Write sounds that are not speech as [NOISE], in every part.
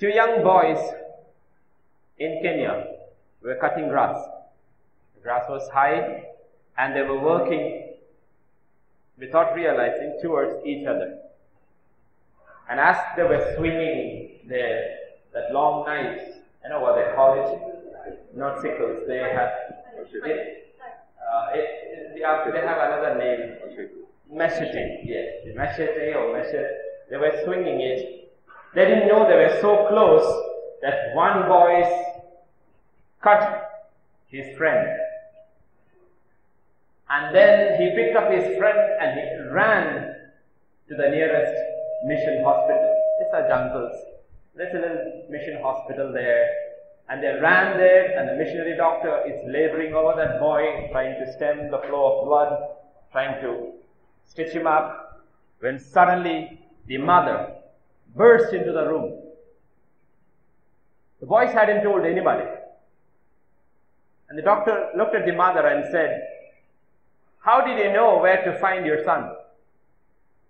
Two young boys in Kenya were cutting grass. The grass was high and they were working without realizing towards each other. And as they were swinging their that long knives, you know what they call it? Not sickles. They have it, uh, it, it, after they have another name. Machete. Yes, machete or machete. They were swinging it. They didn't know they were so close that one voice cut his friend. And then he picked up his friend and he ran to the nearest mission hospital. It's a jungles. There's a little mission hospital there. And they ran there, and the missionary doctor is laboring over that boy, trying to stem the flow of blood, trying to stitch him up. When suddenly the mother burst into the room. The boys hadn't told anybody. And the doctor looked at the mother and said, How did you know where to find your son?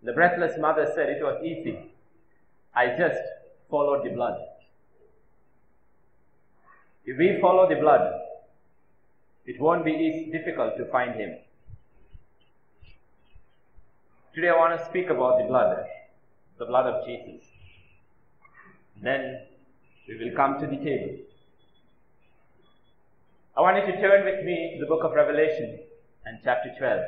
The breathless mother said, It was easy. I just followed the blood. If we follow the blood, it won't be difficult to find him. Today I want to speak about the blood, the blood of Jesus. Then we will come to the table. I want you to turn with me to the book of Revelation and chapter 12.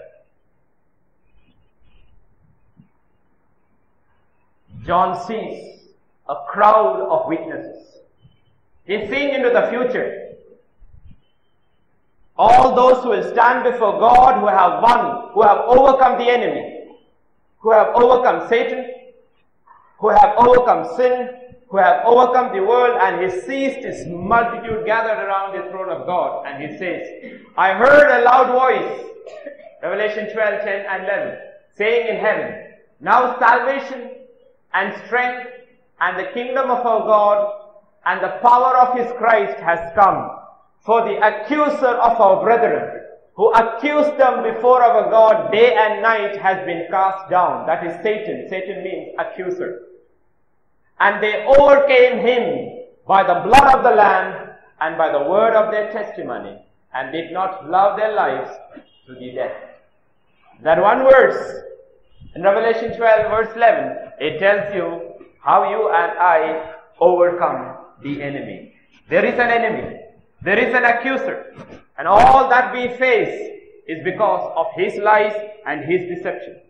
John sees a crowd of witnesses. He's seeing into the future. All those who will stand before God, who have won, who have overcome the enemy, who have overcome Satan, who have overcome sin, who have overcome the world, and he sees this multitude gathered around the throne of God, and he says, I heard a loud voice, Revelation 12, 10 and 11, saying in heaven, Now salvation and strength and the kingdom of our God and the power of his Christ has come. For the accuser of our brethren, who accused them before our God day and night, has been cast down. That is Satan. Satan means accuser. And they overcame him by the blood of the Lamb and by the word of their testimony, and did not love their lives to the death. That one verse in Revelation 12, verse 11, it tells you how you and I overcome the enemy. There is an enemy. There is an accuser. And all that we face is because of his lies and his deception.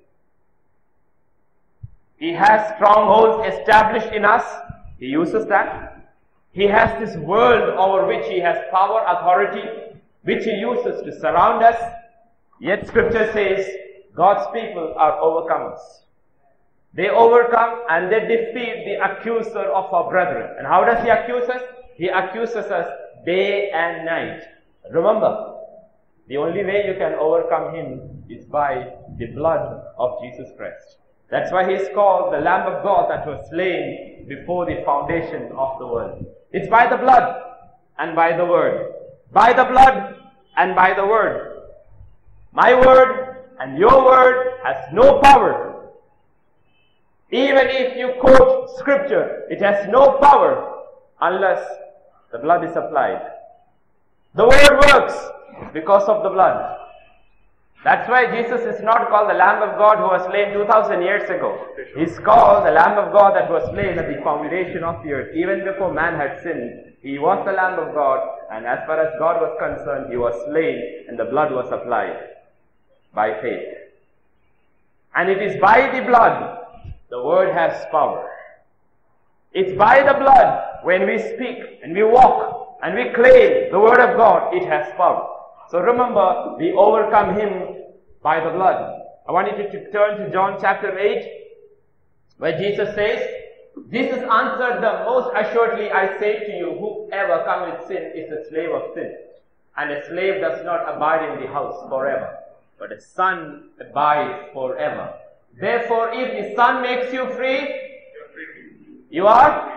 He has strongholds established in us. He uses that. He has this world over which he has power, authority, which he uses to surround us. Yet scripture says God's people are overcomers. They overcome and they defeat the accuser of our brethren. And how does he accuse us? He accuses us day and night. Remember, the only way you can overcome him is by the blood of Jesus Christ. That's why he's called the Lamb of God that was slain before the foundation of the world. It's by the blood and by the word. By the blood and by the word. My word and your word has no power. Even if you quote scripture, it has no power unless the blood is applied. The word works because of the blood. That's why Jesus is not called the Lamb of God who was slain 2000 years ago. He's called the Lamb of God that was slain at the foundation of the earth. Even before man had sinned, he was the Lamb of God, and as far as God was concerned, he was slain and the blood was applied by faith. And it is by the blood the word has power. It's by the blood when we speak and we walk and we claim the word of God, it has power. So remember, we overcome him by the blood. I want you to turn to John chapter 8, where Jesus says, Jesus answered them, Most assuredly I say to you, whoever commits sin is a slave of sin. And a slave does not abide in the house forever, but a son abides forever. Therefore, if the son makes you free, you are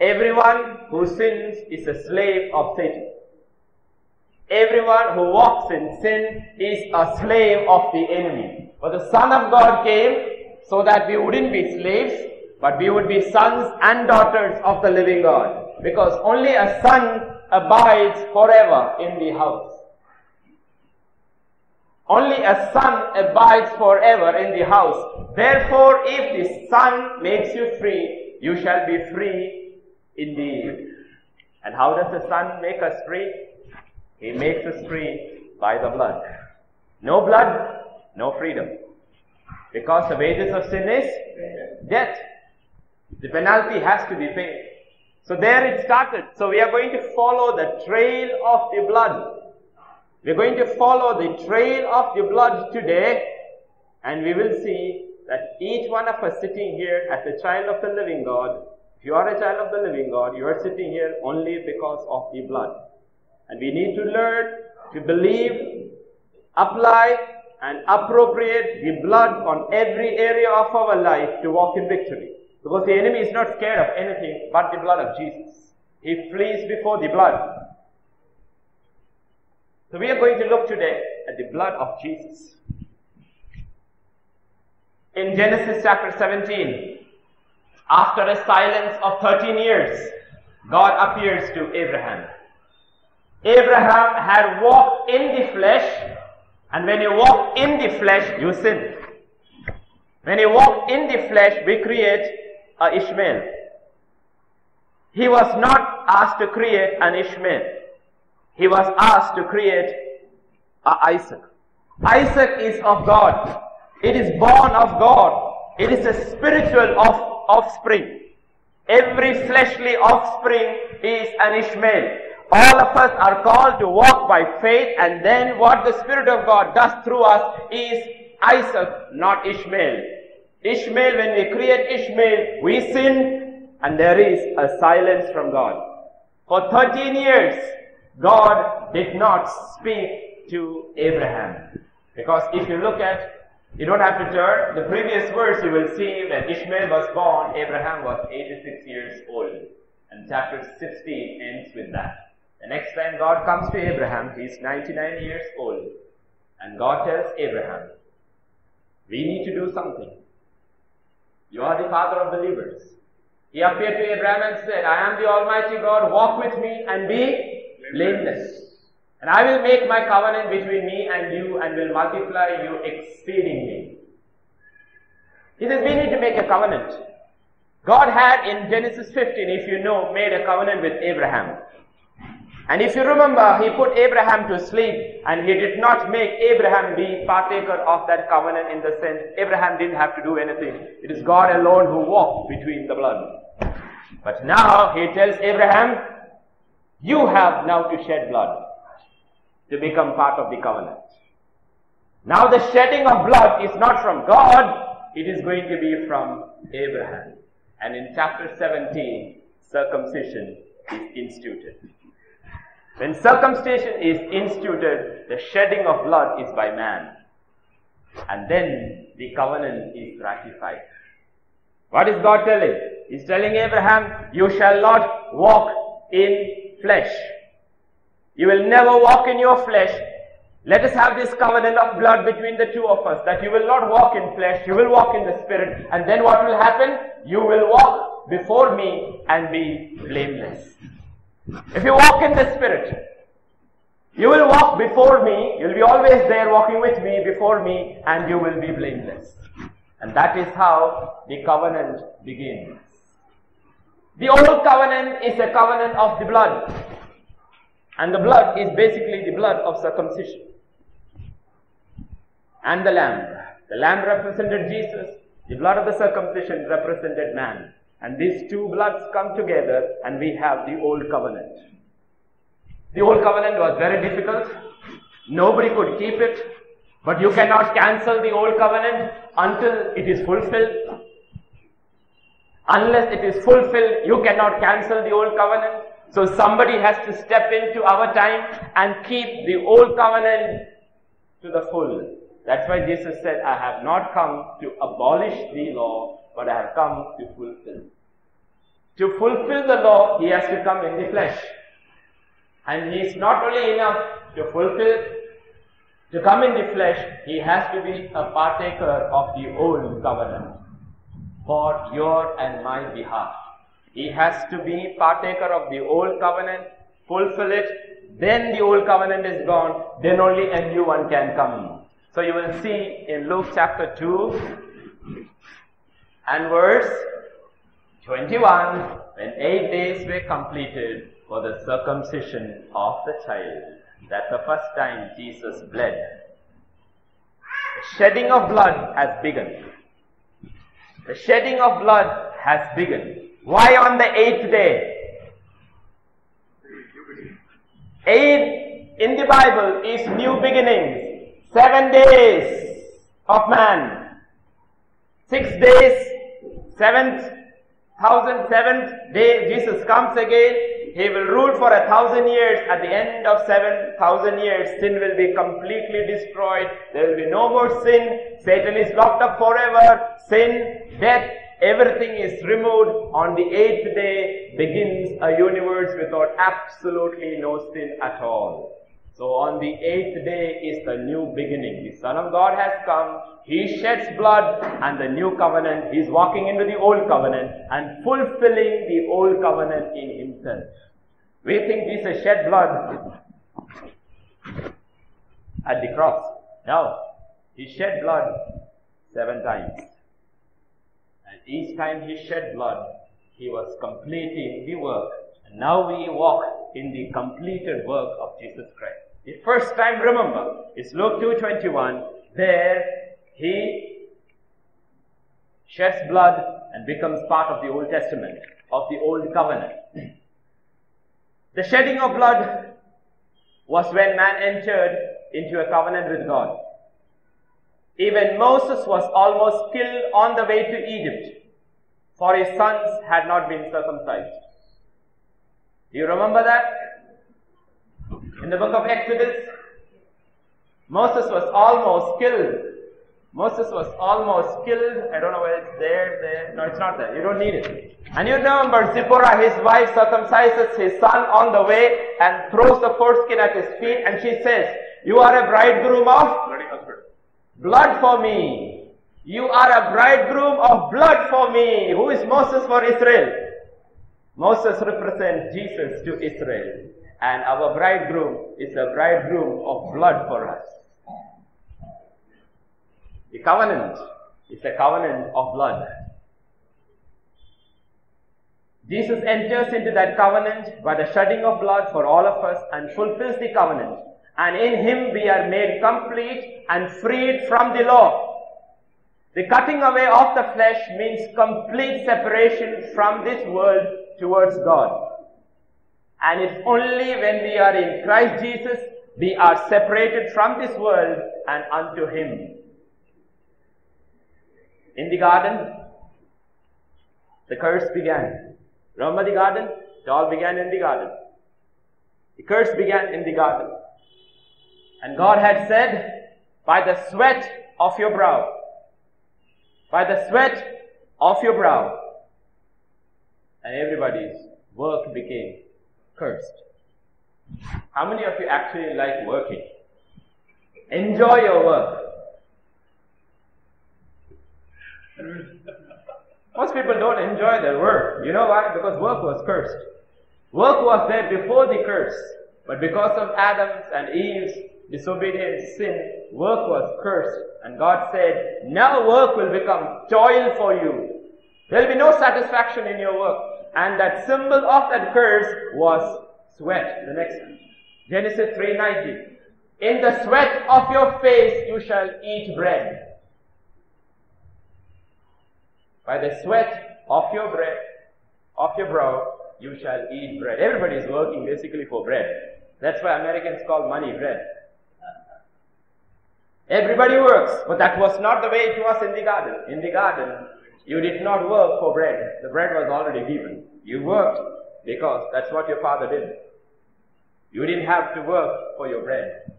Everyone who sins is a slave of Satan. Everyone who walks in sin is a slave of the enemy. But the Son of God came so that we wouldn't be slaves, but we would be sons and daughters of the living God. Because only a son abides forever in the house. Only a son abides forever in the house. Therefore, if the son makes you free, you shall be free indeed. And how does the son make us free? He makes us free by the blood. No blood, no freedom. Because the wages of sin is death. The penalty has to be paid. So there it started. So we are going to follow the trail of the blood. We're going to follow the trail of the blood today and we will see that each one of us sitting here as a child of the living God, if you are a child of the living God, you are sitting here only because of the blood. And we need to learn to believe, apply, and appropriate the blood on every area of our life to walk in victory. Because the enemy is not scared of anything but the blood of Jesus. He flees before the blood. So we are going to look today at the blood of Jesus. In Genesis chapter 17, after a silence of 13 years, God appears to Abraham. Abraham had walked in the flesh, and when you walk in the flesh, you sin. When you walk in the flesh, we create a Ishmael. He was not asked to create an Ishmael. He was asked to create a Isaac. Isaac is of God. It is born of God. It is a spiritual of, offspring. Every fleshly offspring is an Ishmael. All of us are called to walk by faith and then what the Spirit of God does through us is Isaac, not Ishmael. Ishmael, when we create Ishmael, we sin and there is a silence from God. For 13 years, God did not speak to Abraham. Because if you look at, you don't have to turn, the previous verse you will see when Ishmael was born, Abraham was 86 years old. And chapter 16 ends with that. The next time God comes to Abraham, he is 99 years old. And God tells Abraham, we need to do something. You are the father of believers. He appeared to Abraham and said, I am the Almighty God, walk with me and be blameless. And I will make my covenant between me and you and will multiply you exceedingly. He says, we need to make a covenant. God had in Genesis 15, if you know, made a covenant with Abraham. And if you remember, he put Abraham to sleep and he did not make Abraham be partaker of that covenant in the sense Abraham didn't have to do anything. It is God alone who walked between the blood. But now he tells Abraham, you have now to shed blood to become part of the covenant. Now the shedding of blood is not from God, it is going to be from Abraham. And in chapter 17, circumcision is instituted. When circumcision is instituted, the shedding of blood is by man. And then the covenant is ratified. What is God telling? He's telling Abraham, you shall not walk in flesh. You will never walk in your flesh. Let us have this covenant of blood between the two of us, that you will not walk in flesh, you will walk in the spirit. And then what will happen? You will walk before me and be blameless. If you walk in the Spirit, you will walk before me, you'll be always there walking with me, before me, and you will be blameless. And that is how the covenant begins. The old covenant is a covenant of the blood. And the blood is basically the blood of circumcision. And the lamb. The lamb represented Jesus. The blood of the circumcision represented man. And these two bloods come together and we have the old covenant. The old covenant was very difficult. Nobody could keep it. But you cannot cancel the old covenant until it is fulfilled. Unless it is fulfilled, you cannot cancel the old covenant. So somebody has to step into our time and keep the old covenant to the full. That's why Jesus said, I have not come to abolish the law, but I have come to fulfill. To fulfill the law, he has to come in the flesh. And he is not only enough to fulfill, to come in the flesh, he has to be a partaker of the old covenant. for your and my behalf. He has to be partaker of the old covenant, fulfill it, then the old covenant is gone, then only a new one can come. So you will see in Luke chapter 2 and verse 21, when eight days were completed for the circumcision of the child. That's the first time Jesus bled. The shedding of blood has begun. The shedding of blood has begun. Why on the eighth day? Eight in the Bible is new beginnings. Seven days of man. Six days, seventh, thousand, seventh day, Jesus comes again. He will rule for a thousand years. At the end of seven thousand years, sin will be completely destroyed. There will be no more sin. Satan is locked up forever. Sin, death, everything is removed. On the eighth day begins a universe without absolutely no sin at all. So on the eighth day is the new beginning. The Son of God has come. He sheds blood and the new covenant. He's walking into the old covenant and fulfilling the old covenant in himself. We think Jesus shed blood at the cross. No. He shed blood seven times. And each time he shed blood, he was completing the work. And now we walk in the completed work of Jesus Christ. The first time, remember, is Luke 2.21. There, he sheds blood and becomes part of the Old Testament, of the Old Covenant. [CLEARS THROAT] The shedding of blood was when man entered into a covenant with God. Even Moses was almost killed on the way to Egypt, for his sons had not been circumcised. Do you remember that? In the book of Exodus, Moses was almost killed. Moses was almost killed. I don't know whether it's there, there. No, it's not there. You don't need it. And you remember Zipporah, his wife, circumcises his son on the way and throws the foreskin at his feet and she says, You are a bridegroom of blood for me. You are a bridegroom of blood for me. Who is Moses for Israel? Moses represents Jesus to Israel. And our bridegroom is a bridegroom of blood for us. The covenant is a covenant of blood. Jesus enters into that covenant by the shedding of blood for all of us and fulfills the covenant. And in Him we are made complete and freed from the law. The cutting away of the flesh means complete separation from this world towards God. And it's only when we are in Christ Jesus we are separated from this world and unto Him. In the garden, the curse began. Remember the garden? It all began in the garden. The curse began in the garden. And God had said, by the sweat of your brow, by the sweat of your brow, and everybody's work became cursed. How many of you actually like working? Enjoy your work. Most people don't enjoy their work. You know why? Because work was cursed. Work was there before the curse. But because of Adam's and Eve's disobedience, sin, work was cursed. And God said, now work will become toil for you. There will be no satisfaction in your work. And that symbol of that curse was sweat. The next one. Genesis 3.19. In the sweat of your face you shall eat bread. By the sweat of your bread, of your brow, you shall eat bread. Everybody is working basically for bread. That's why Americans call money bread. Everybody works, but that was not the way it was in the garden. In the garden, you did not work for bread. The bread was already given. You worked because that's what your father did. You didn't have to work for your bread.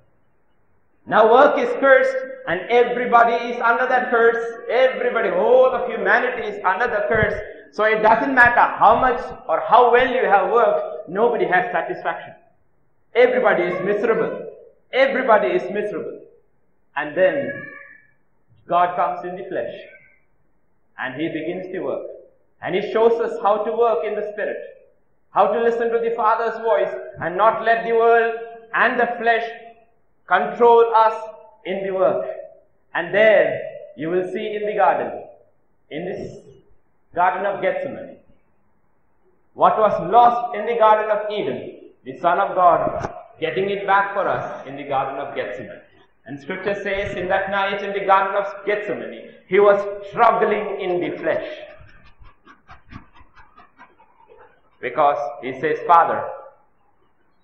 Now work is cursed and everybody is under that curse. Everybody, whole of humanity is under the curse. So it doesn't matter how much or how well you have worked, nobody has satisfaction. Everybody is miserable. Everybody is miserable. And then God comes in the flesh and he begins to work. And he shows us how to work in the Spirit, how to listen to the Father's voice and not let the world and the flesh control us in the work. And there you will see in the garden, in this garden of Gethsemane, what was lost in the garden of Eden, the Son of God getting it back for us in the garden of Gethsemane. And scripture says in that night in the garden of Gethsemane, he was struggling in the flesh. Because he says, Father,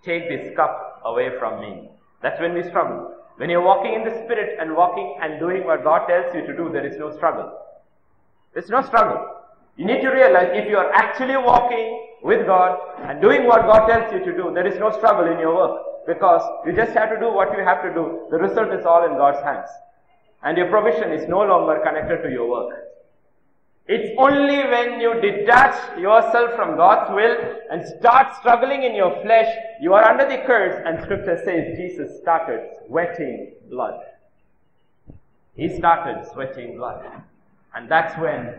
take this cup away from me. That's when we struggle. When you're walking in the Spirit and walking and doing what God tells you to do, there is no struggle. There's no struggle. You need to realize if you are actually walking with God and doing what God tells you to do, there is no struggle in your work because you just have to do what you have to do. The result is all in God's hands. And your provision is no longer connected to your work. It's only when you detach yourself from God's will and start struggling in your flesh, you are under the curse. And scripture says Jesus started sweating blood. He started sweating blood. And that's when,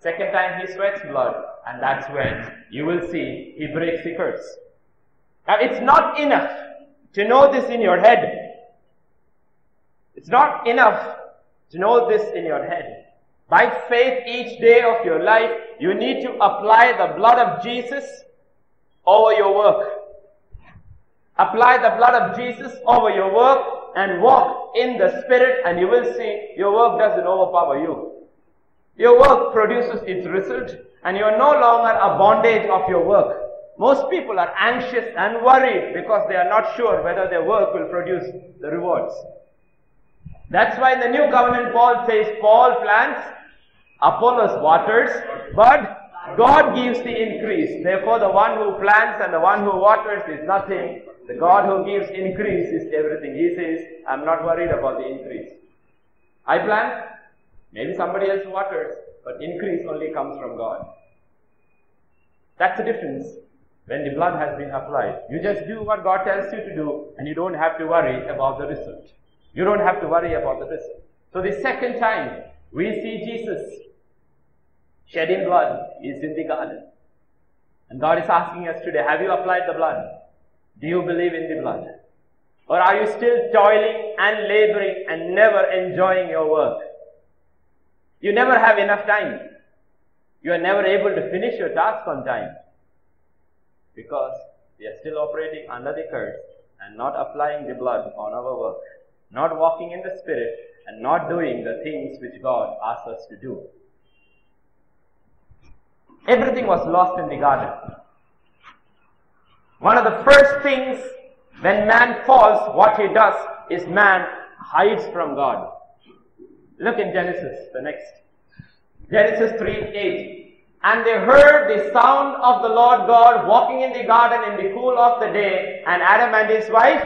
second time he sweats blood, and that's when you will see he breaks the curse. Now it's not enough to know this in your head. It's not enough to know this in your head. By faith each day of your life, you need to apply the blood of Jesus over your work. Apply the blood of Jesus over your work and walk in the Spirit and you will see your work doesn't overpower you. Your work produces its result and you are no longer a bondage of your work. Most people are anxious and worried because they are not sure whether their work will produce the rewards. That's why in the new covenant Paul says Paul plants, Apollos waters, but God gives the increase. Therefore the one who plants and the one who waters is nothing. The God who gives increase is everything. He says, I'm not worried about the increase. I plant, maybe somebody else waters, but increase only comes from God. That's the difference when the blood has been applied. You just do what God tells you to do and you don't have to worry about the result. You don't have to worry about the result. So the second time we see Jesus shedding blood is in the garden. And God is asking us today, have you applied the blood? Do you believe in the blood? Or are you still toiling and laboring and never enjoying your work? You never have enough time. You are never able to finish your task on time because we are still operating under the curse and not applying the blood on our work, not walking in the Spirit, and not doing the things which God asks us to do. Everything was lost in the garden. One of the first things when man falls, what he does is man hides from God. Look in Genesis, the next. Genesis 3 8. And they heard the sound of the Lord God walking in the garden in the cool of the day, and Adam and his wife,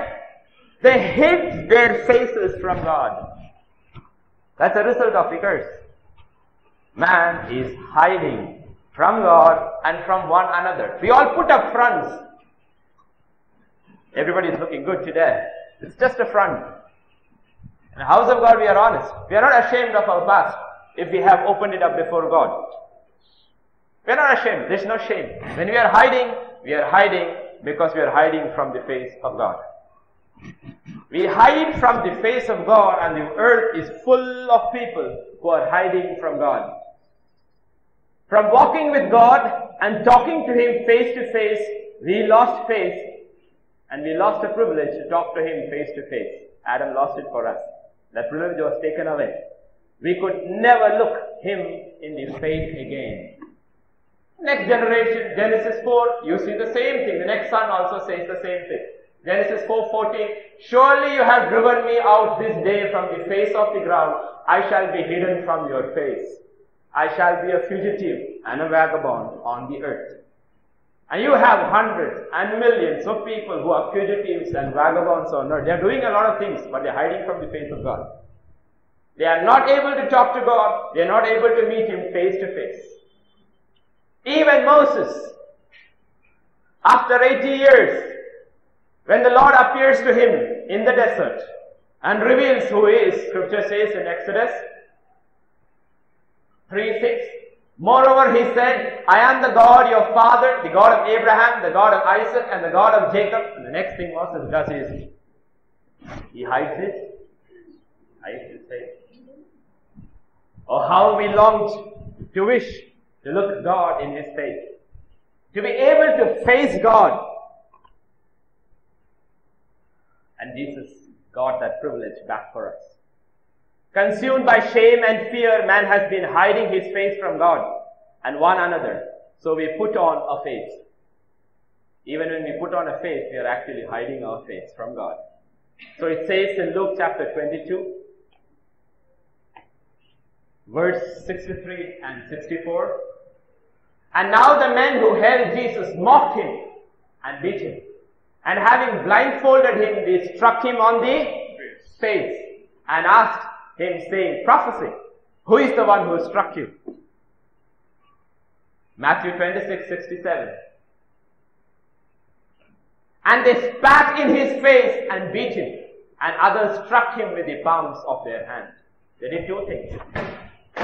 they hid their faces from God. That's a result of the curse. Man is hiding from God and from one another. We all put up fronts. Everybody is looking good today. It's just a front. In the house of God, we are honest. We are not ashamed of our past if we have opened it up before God. We are not ashamed. There is no shame. When we are hiding, we are hiding because we are hiding from the face of God. We hide from the face of God and the earth is full of people who are hiding from God. From walking with God and talking to Him face to face, we lost face and we lost the privilege to talk to Him face to face. Adam lost it for us. That privilege was taken away. We could never look Him in the face again. Next generation, Genesis 4, you see the same thing. The next son also says the same thing. Genesis 4:14 Surely you have driven me out this day from the face of the ground. I shall be hidden from your face. I shall be a fugitive and a vagabond on the earth. And you have hundreds and millions of people who are fugitives and vagabonds on earth. They are doing a lot of things but they are hiding from the face of God. They are not able to talk to God. They are not able to meet him face to face even Moses after 80 years when the Lord appears to him in the desert and reveals who he is, scripture says in Exodus 3 6. Moreover, he said, I am the God, your father, the God of Abraham, the God of Isaac, and the God of Jacob. And the next thing was that does is he hides it, hides his face. Oh, how we longed to wish to look God in his face. To be able to face God. And Jesus got that privilege back for us. Consumed by shame and fear, man has been hiding his face from God and one another. So we put on a face. Even when we put on a face, we are actually hiding our face from God. So it says in Luke chapter 22, verse 63 and 64. And now the men who held Jesus mocked him and beat him. And having blindfolded him, they struck him on the face and asked him, saying, Prophesy, who is the one who struck you? Matthew 26, 67. And they spat in his face and beat him, and others struck him with the palms of their hands. They did two things.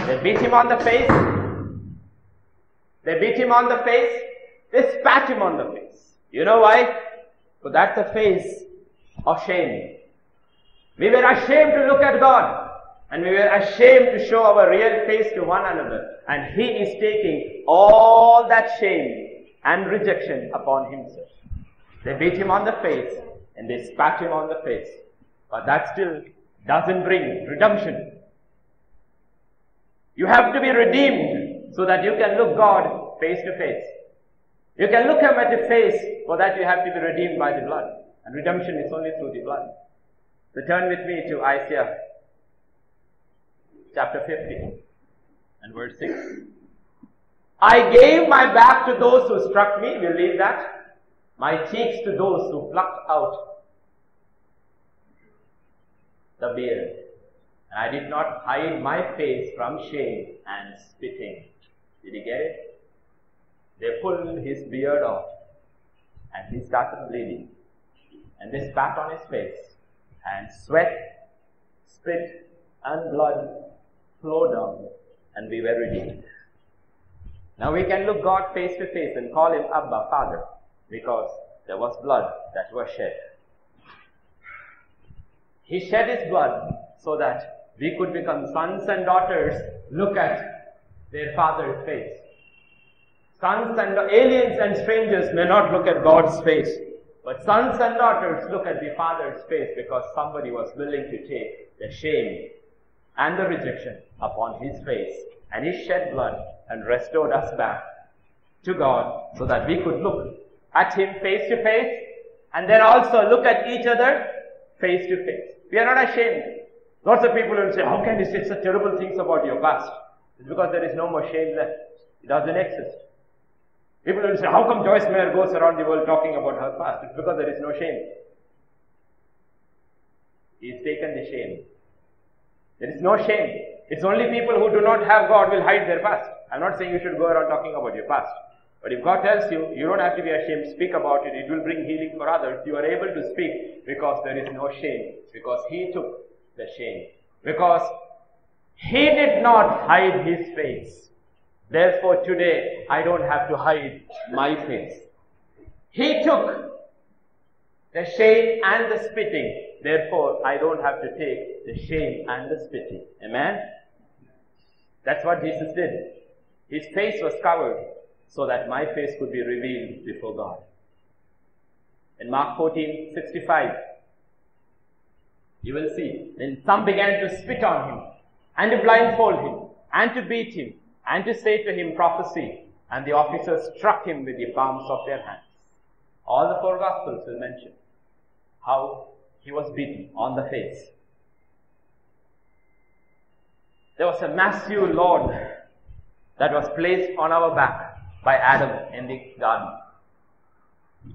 They beat him on the face. They beat him on the face. They spat him on the face. You know why? So that's the face of shame. We were ashamed to look at God. And we were ashamed to show our real face to one another. And He is taking all that shame and rejection upon Himself. They beat Him on the face and they spat Him on the face. But that still doesn't bring redemption. You have to be redeemed so that you can look God face to face. You can look Him at the face, for that you have to be redeemed by the blood. And redemption is only through the blood. So turn with me to Isaiah chapter 50 and verse 6. I gave my back to those who struck me, we'll leave that. My cheeks to those who plucked out the beard. And I did not hide my face from shame and spitting. Did you get it? They pulled his beard off and he started bleeding. And they spat on his face and sweat, spit, and blood flowed down and we were redeemed. Now we can look God face to face and call him Abba, Father, because there was blood that was shed. He shed his blood so that we could become sons and daughters, look at their father's face. Sons and aliens and strangers may not look at God's face, but sons and daughters look at the father's face because somebody was willing to take the shame and the rejection upon his face, and he shed blood and restored us back to God so that we could look at him face to face and then also look at each other face to face. We are not ashamed. Lots of people will say, How can you say such terrible things about your past? It's because there is no more shame left. It doesn't exist. People will say, How come Joyce Meyer goes around the world talking about her past? It's because there is no shame. He's taken the shame there is no shame. It's only people who do not have God will hide their past. I'm not saying you should go around talking about your past. But if God tells you, you don't have to be ashamed, speak about it, it will bring healing for others. You are able to speak because there is no shame. Because He took the shame. Because He did not hide His face. Therefore today, I don't have to hide my face. He took the shame and the spitting Therefore, I don't have to take the shame and the spitting. Amen? That's what Jesus did. His face was covered so that my face could be revealed before God. In Mark 14, 65, you will see, then some began to spit on him, and to blindfold him, and to beat him, and to say to him prophecy, and the officers struck him with the palms of their hands. All the four Gospels will mention how he was beaten on the face. There was a massive load that was placed on our back by Adam in the garden.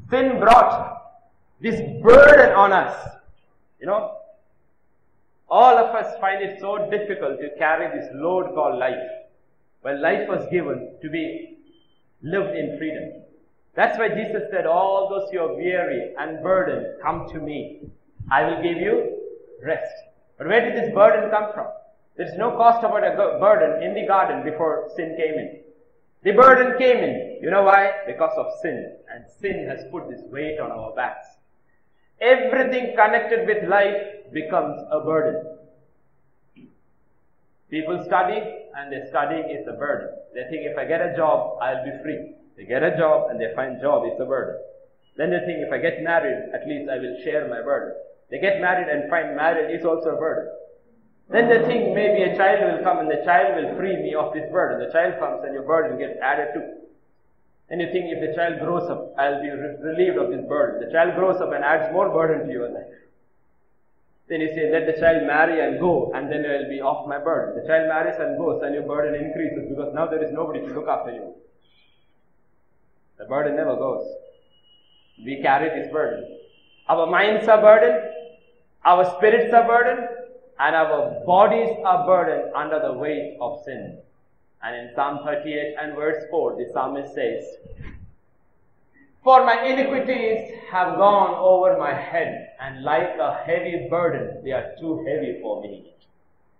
Sin brought this burden on us. You know, all of us find it so difficult to carry this load called life. When life was given to be lived in freedom. That's why Jesus said, All those who are weary and burdened, come to me. I will give you rest. But where did this burden come from? There's no cost about a burden in the garden before sin came in. The burden came in. You know why? Because of sin. And sin has put this weight on our backs. Everything connected with life becomes a burden. People study and their studying is a burden. They think if I get a job, I'll be free. They get a job and they find job is a burden. Then they think if I get married, at least I will share my burden. They get married and find marriage is also a burden. Then they think maybe a child will come and the child will free me of this burden. The child comes and your burden gets added to. Then you think if the child grows up, I'll be re- relieved of this burden. The child grows up and adds more burden to your life. Then you say, let the child marry and go, and then I'll be off my burden. The child marries and goes, and your burden increases because now there is nobody to look after you. The burden never goes. We carry this burden. Our minds are burdened, our spirits are burdened, and our bodies are burdened under the weight of sin. And in Psalm 38 and verse 4, the psalmist says, for my iniquities have gone over my head, and like a heavy burden, they are too heavy for me.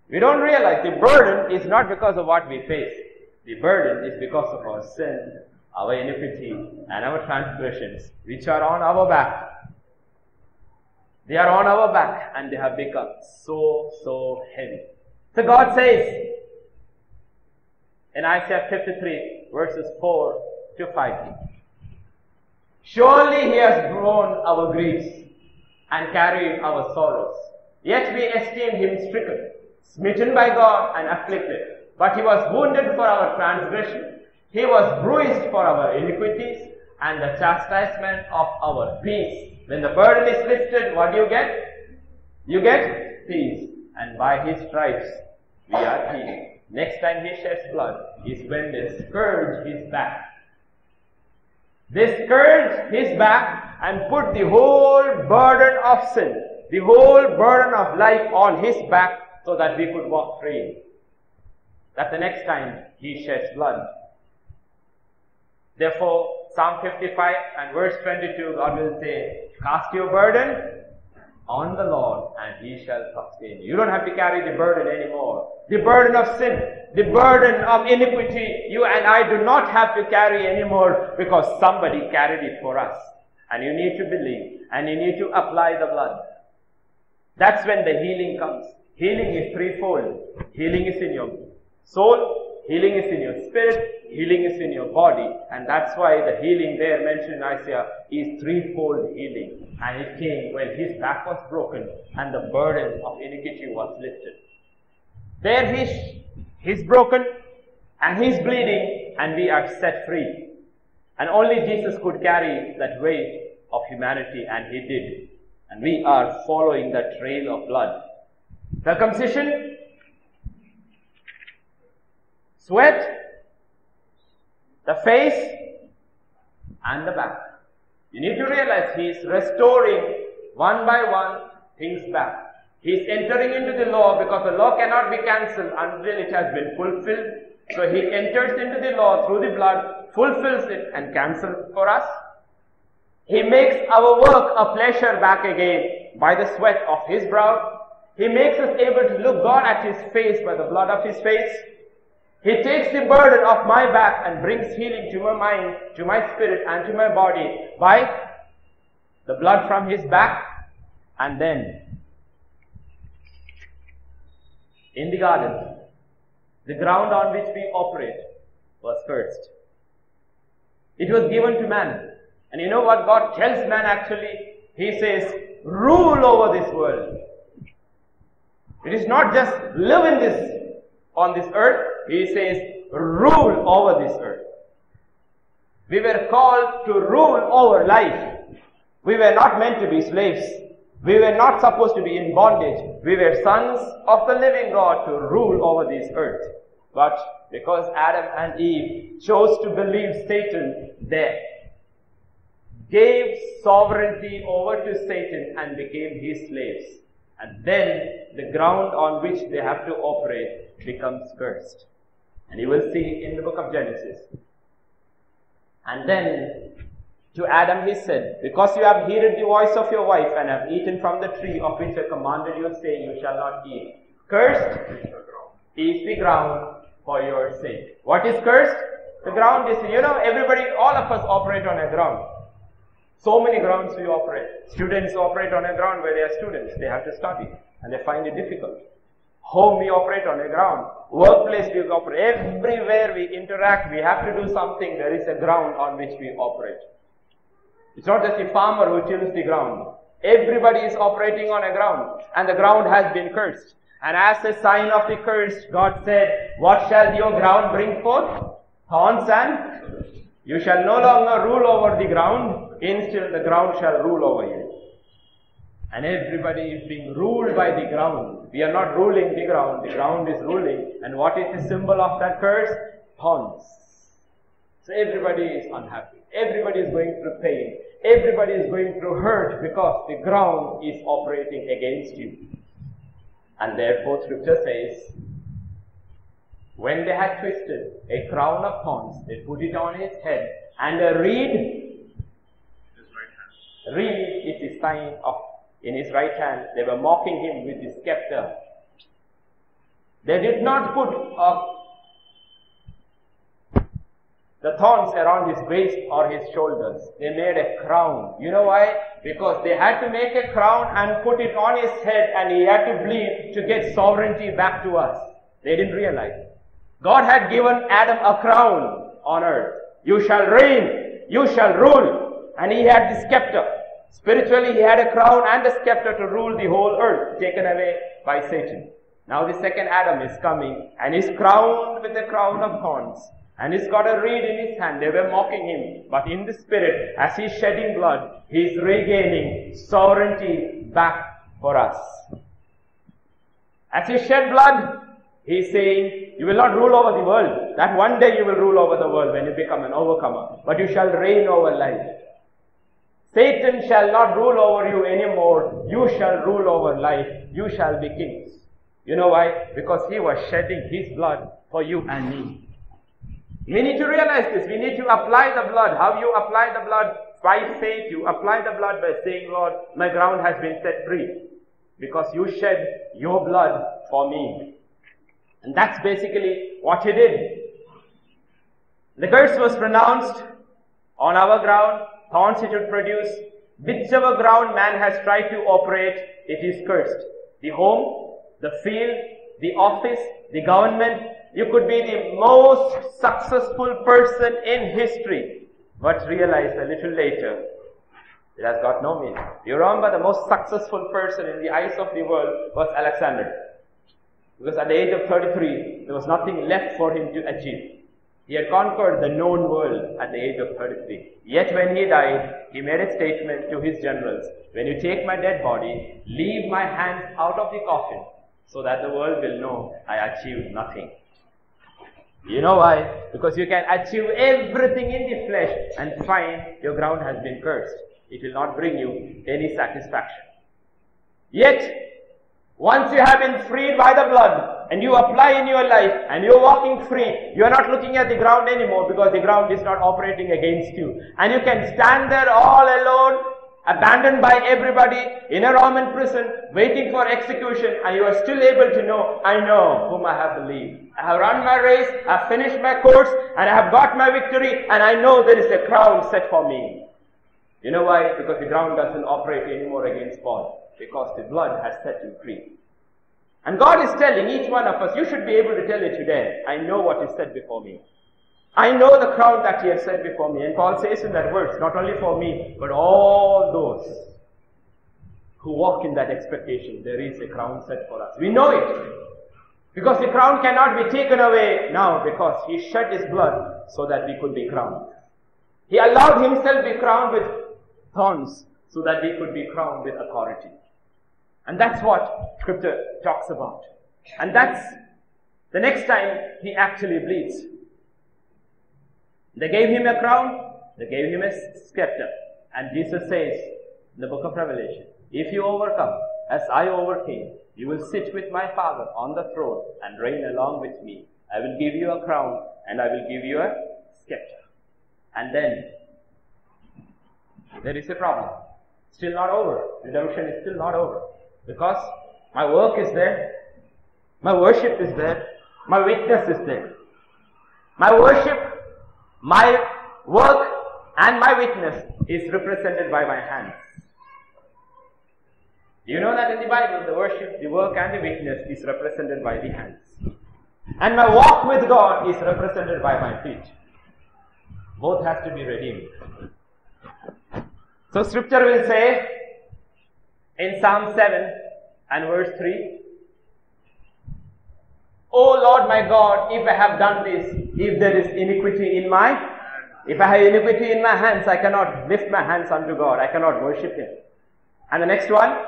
We don't realize the burden is not because of what we face. The burden is because of our sin, our iniquity, and our transgressions, which are on our back. They are on our back, and they have become so, so heavy. So God says in Isaiah 53, verses 4 to 5. Surely he has borne our griefs and carried our sorrows. Yet we esteemed him stricken, smitten by God and afflicted. But he was wounded for our transgression. He was bruised for our iniquities and the chastisement of our peace. When the burden is lifted, what do you get? You get peace. And by his stripes, we are healed. Next time he sheds blood is when the scourge is back they scourged his back and put the whole burden of sin, the whole burden of life on his back so that we could walk free. That the next time he sheds blood. Therefore, Psalm 55 and verse 22, God will say, Cast your burden on the Lord and he shall sustain you. You don't have to carry the burden anymore. The burden of sin, the burden of iniquity, you and I do not have to carry anymore because somebody carried it for us. And you need to believe and you need to apply the blood. That's when the healing comes. Healing is threefold. Healing is in your soul, healing is in your spirit, healing is in your body. And that's why the healing there mentioned in Isaiah is threefold healing. And it came when his back was broken and the burden of iniquity was lifted. There he's, he's broken and he's bleeding and we are set free. And only Jesus could carry that weight of humanity and he did. And we are following the trail of blood. Circumcision, sweat, the face, and the back. You need to realize he is restoring one by one things back. He is entering into the law because the law cannot be cancelled until it has been fulfilled. So he enters into the law through the blood, fulfills it and cancels for us. He makes our work a pleasure back again by the sweat of his brow. He makes us able to look God at his face by the blood of his face. He takes the burden off my back and brings healing to my mind, to my spirit and to my body by the blood from his back and then in the garden, the ground on which we operate was cursed. It was given to man. And you know what God tells man actually? He says, rule over this world. It is not just live in this, on this earth. He says, rule over this earth. We were called to rule over life. We were not meant to be slaves. We were not supposed to be in bondage. We were sons of the living God to rule over this earth. But because Adam and Eve chose to believe Satan, they gave sovereignty over to Satan and became his slaves. And then the ground on which they have to operate becomes cursed. And you will see in the book of Genesis. And then to Adam he said, Because you have heeded the voice of your wife and have eaten from the tree of which I commanded you, saying, You shall not eat. Cursed is the ground for your sake. What is cursed? The ground is, you know, everybody, all of us operate on a ground. So many grounds we operate. Students operate on a ground where they are students. They have to study and they find it difficult. Home we operate on a ground. Workplace we operate. Everywhere we interact, we have to do something. There is a ground on which we operate. It's not just the farmer who tills the ground. Everybody is operating on a ground and the ground has been cursed. And as a sign of the curse, God said, What shall your ground bring forth? Thorns and you shall no longer rule over the ground, instead the ground shall rule over you. And everybody is being ruled by the ground. We are not ruling the ground, the ground is ruling. And what is the symbol of that curse? Thorns. So everybody is unhappy. Everybody is going through pain. Everybody is going through hurt because the ground is operating against you. And therefore scripture says, when they had twisted a crown of thorns, they put it on his head, and a reed, reed is the sign of in his right hand. They were mocking him with the scepter. They did not put a the thorns around his waist or his shoulders. They made a crown. You know why? Because they had to make a crown and put it on his head and he had to bleed to get sovereignty back to us. They didn't realize. God had given Adam a crown on earth. You shall reign. You shall rule. And he had the scepter. Spiritually, he had a crown and a scepter to rule the whole earth, taken away by Satan. Now the second Adam is coming and is crowned with a crown of thorns and he's got a reed in his hand. They were mocking him. But in the spirit, as he's shedding blood, he's regaining sovereignty back for us. As he shed blood, he's saying, you will not rule over the world. That one day you will rule over the world when you become an overcomer. But you shall reign over life. Satan shall not rule over you anymore. You shall rule over life. You shall be kings. You know why? Because he was shedding his blood for you and me. We need to realize this. We need to apply the blood. How you apply the blood? By faith, you apply the blood by saying, Lord, my ground has been set free. Because you shed your blood for me. And that's basically what he did. The curse was pronounced on our ground, thorns it would produce. Whichever ground man has tried to operate, it is cursed. The home, the field, the office, the government, you could be the most successful person in history, but realize a little later it has got no meaning. You remember the most successful person in the eyes of the world was Alexander. Because at the age of 33, there was nothing left for him to achieve. He had conquered the known world at the age of 33. Yet when he died, he made a statement to his generals, when you take my dead body, leave my hands out of the coffin, so that the world will know I achieved nothing. You know why? Because you can achieve everything in the flesh and find your ground has been cursed. It will not bring you any satisfaction. Yet, once you have been freed by the blood and you apply in your life and you're walking free, you are not looking at the ground anymore because the ground is not operating against you. And you can stand there all alone abandoned by everybody in a Roman prison, waiting for execution, and you are still able to know, I know whom I have believed. I have run my race, I have finished my course, and I have got my victory, and I know there is a crown set for me. You know why? Because the ground doesn't operate anymore against Paul. Because the blood has set you free. And God is telling each one of us, you should be able to tell it today. I know what is said before me. I know the crown that he has set before me. And Paul says in that verse, not only for me, but all those who walk in that expectation, there is a crown set for us. We know it. Because the crown cannot be taken away now because he shed his blood so that we could be crowned. He allowed himself to be crowned with thorns so that we could be crowned with authority. And that's what scripture talks about. And that's the next time he actually bleeds. They gave him a crown, they gave him a scepter. And Jesus says in the book of Revelation, if you overcome as I overcame, you will sit with my Father on the throne and reign along with me. I will give you a crown and I will give you a scepter. And then there is a problem. Still not over. Redemption is still not over. Because my work is there, my worship is there, My witness is there. My worship, my work, and my witness is represented by my hands. You know that in the Bible, the worship, the work, and the witness is represented by the hands. And my walk with God is represented by my feet. Both have to be redeemed. So scripture will say in Psalm 7 and verse 3, O Lord my God, if I have done this, if there is iniquity in my, if I have iniquity in my hands, I cannot lift my hands unto God. I cannot worship Him. And the next one,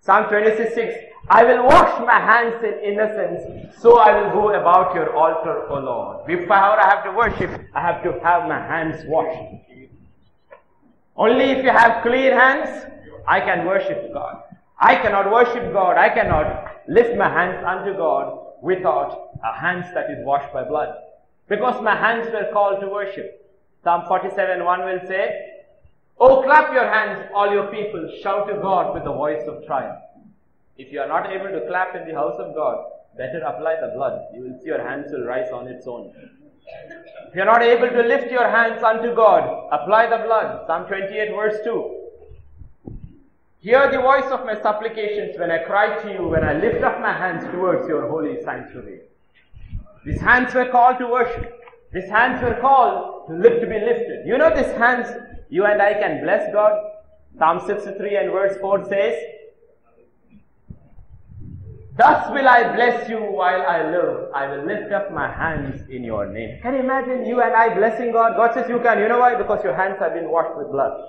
Psalm 26, 6, I will wash my hands in innocence, so I will go about your altar, O Lord. Before I have to worship, I have to have my hands washed. Only if you have clean hands, I can worship God. I cannot worship God. I cannot lift my hands unto God without a hands that is washed by blood. Because my hands were called to worship. Psalm 47 1 will say, Oh, clap your hands, all your people, shout to God with the voice of triumph. If you are not able to clap in the house of God, better apply the blood. You will see your hands will rise on its own. If you are not able to lift your hands unto God, apply the blood. Psalm 28 verse 2. Hear the voice of my supplications when I cry to you, when I lift up my hands towards your holy sanctuary. These hands were called to worship. These hands were called to lift to be lifted. You know these hands, you and I can bless God. Psalm 63 and verse 4 says, Thus will I bless you while I live. I will lift up my hands in your name. Can you imagine you and I blessing God? God says you can. You know why? Because your hands have been washed with blood.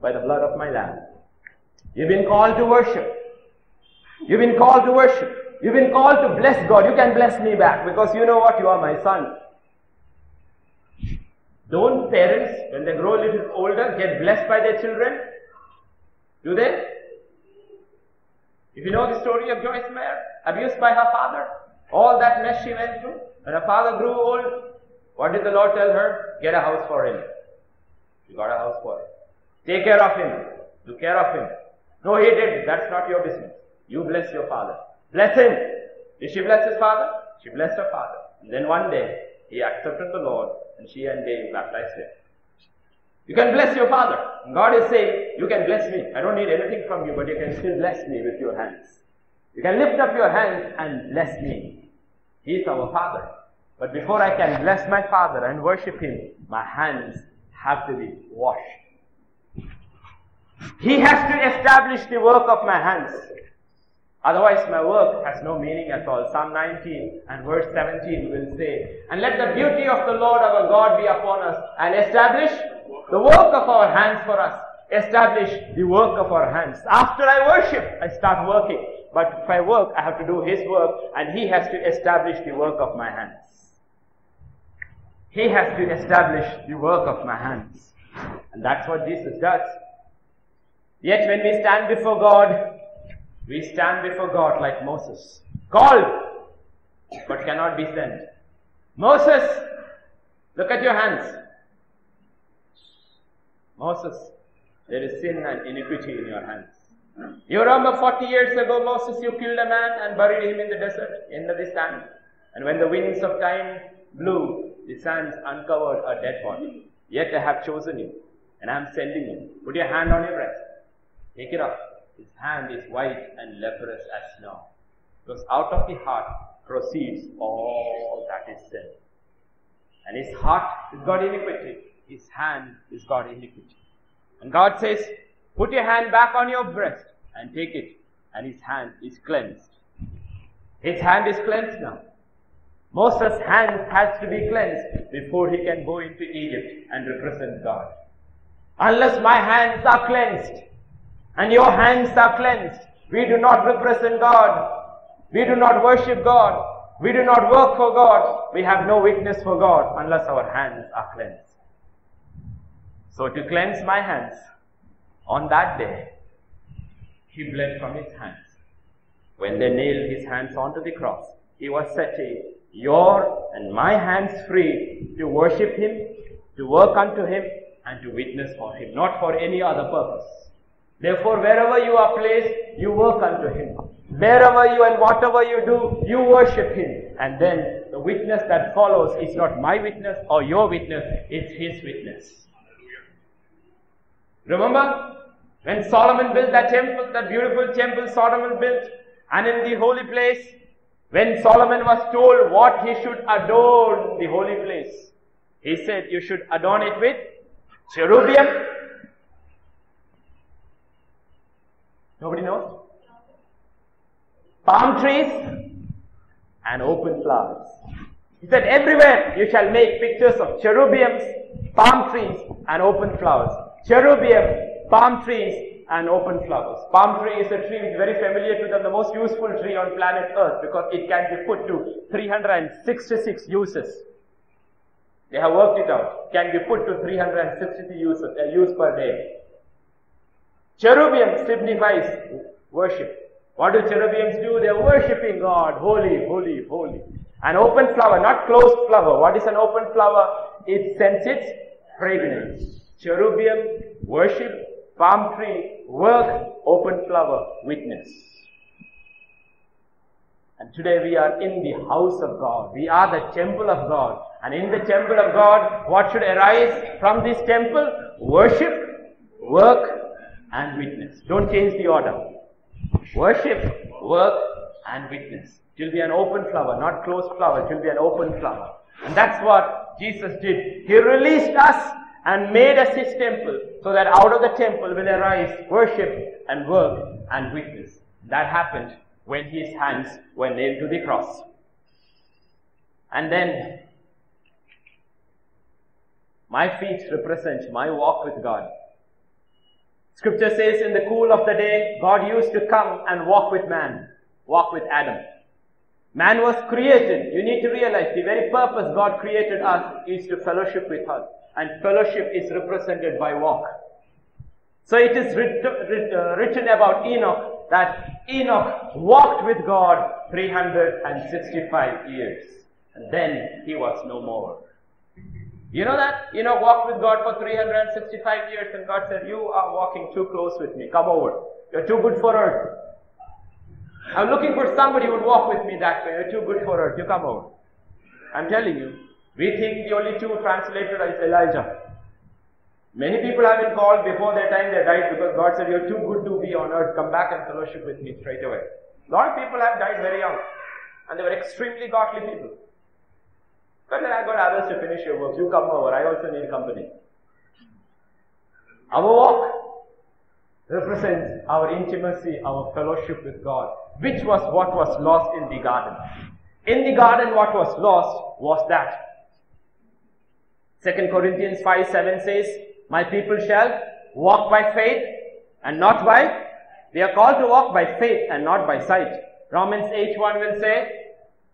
By the blood of my Lamb. You've been called to worship. You've been called to worship. You've been called to bless God. You can bless me back because you know what? You are my son. Don't parents, when they grow a little older, get blessed by their children? Do they? If you know the story of Joyce Meyer, abused by her father, all that mess she went through, when her father grew old, what did the Lord tell her? Get a house for him. You got a house for him. Take care of him. Do care of him. No, he didn't. That's not your business. You bless your father. Bless him. Did she bless his father? She blessed her father. And then one day, he accepted the Lord, and she and Dave baptized him. You can bless your father. God is saying, you can bless me. I don't need anything from you, but you can still bless me with your hands. You can lift up your hands and bless me. He is our father. But before I can bless my father and worship him, my hands have to be washed. He has to establish the work of my hands. Otherwise, my work has no meaning at all. Psalm 19 and verse 17 will say, And let the beauty of the Lord our God be upon us, and establish the work of our hands for us. Establish the work of our hands. After I worship, I start working. But if I work, I have to do His work, and He has to establish the work of my hands. He has to establish the work of my hands. And that's what Jesus does. Yet when we stand before God, we stand before God like Moses, called, but cannot be sent. Moses, look at your hands. Moses, there is sin and iniquity in your hands. You remember 40 years ago, Moses, you killed a man and buried him in the desert, in the sand. And when the winds of time blew, the sands uncovered a dead body. Yet I have chosen you, and I am sending you. Put your hand on your breast. Take it up. His hand is white and leprous as snow. Because out of the heart proceeds all that is sin. And his heart is got iniquity. His hand is got iniquity. And God says, put your hand back on your breast and take it. And his hand is cleansed. His hand is cleansed now. Moses' hand has to be cleansed before he can go into Egypt and represent God. Unless my hands are cleansed and your hands are cleansed, we do not represent God. We do not worship God. We do not work for God. We have no witness for God unless our hands are cleansed. So to cleanse my hands, on that day, he bled from his hands. When they nailed his hands onto the cross, he was setting your and my hands free to worship him, to work unto him, and to witness for him, not for any other purpose. Therefore, wherever you are placed, you work unto him. Wherever you and whatever you do, you worship Him. And then the witness that follows is not my witness or your witness, it's His witness. Remember when Solomon built that temple, that beautiful temple Solomon built, and in the holy place, when Solomon was told what he should adorn the holy place, he said, You should adorn it with cherubim. Nobody knows? Palm trees and open flowers. He said, Everywhere you shall make pictures of cherubims, palm trees, and open flowers. Cherubim, palm trees, and open flowers. Palm tree is a tree which is very familiar to them, the most useful tree on planet Earth because it can be put to 366 uses. They have worked it out. Can be put to 360 uses, uh, use per day. Cherubim signifies worship. What do cherubims do? They are worshipping God. Holy, holy, holy. An open flower, not closed flower. What is an open flower? It sends its fragrance. Cherubim, worship, palm tree, work, open flower, witness. And today we are in the house of God. We are the temple of God. And in the temple of God, what should arise from this temple? Worship, work, and witness. Don't change the order. Worship, work, and witness. It will be an open flower, not closed flower. It will be an open flower. And that's what Jesus did. He released us and made us his temple so that out of the temple will arise worship and work and witness. That happened when his hands were nailed to the cross. And then my feet represent my walk with God. Scripture says in the cool of the day, God used to come and walk with man, walk with Adam. Man was created. You need to realize the very purpose God created us is to fellowship with us. And fellowship is represented by walk. So it is writ- writ- uh, written about Enoch that Enoch walked with God 365 years. And then he was no more. You know that? You know, walked with God for 365 years and God said, You are walking too close with me. Come over. You're too good for earth. I'm looking for somebody who would walk with me that way. You're too good for earth. You come over. I'm telling you, we think the only two translated is Elijah. Many people have been called before their time they died because God said, You're too good to be on earth. Come back and fellowship with me straight away. A lot of people have died very young. And they were extremely godly people. But then I got others to finish your work. You come over. I also need company. Our walk represents our intimacy, our fellowship with God, which was what was lost in the garden. In the garden, what was lost was that. 2 Corinthians 5 7 says, My people shall walk by faith and not by. They are called to walk by faith and not by sight. Romans 8 1 will say,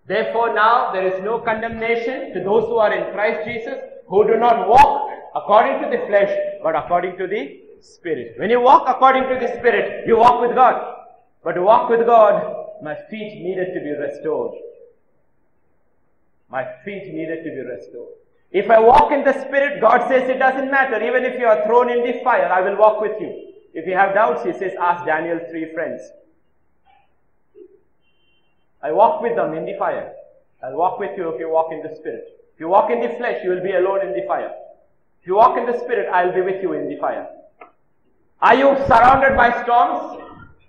Therefore now there is no condemnation to those who are in Christ Jesus, who do not walk according to the flesh, but according to the Spirit. When you walk according to the Spirit, you walk with God. But to walk with God, my feet needed to be restored. My feet needed to be restored. If I walk in the Spirit, God says it doesn't matter. Even if you are thrown in the fire, I will walk with you. If you have doubts, he says, ask Daniel's three friends. I walk with them in the fire. I'll walk with you if you walk in the Spirit. If you walk in the flesh, you will be alone in the fire. If you walk in the Spirit, I'll be with you in the fire. Are you surrounded by storms?